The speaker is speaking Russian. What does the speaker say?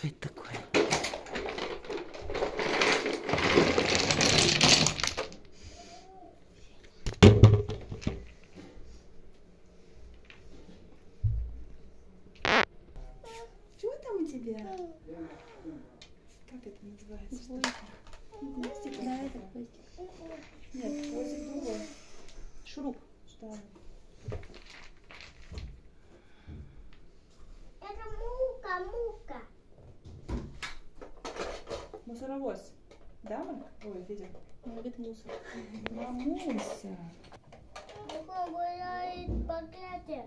Что это такое? Что там у тебя? Как это называется? Что это? Гвоздик? Да, это гвоздик. Нет, гвоздик другой. Шуруп. Что? Мусоровоз. Да, Мак? Ой, Федя. Говорит мусор. Мамуся. Мука гуляет в пакете.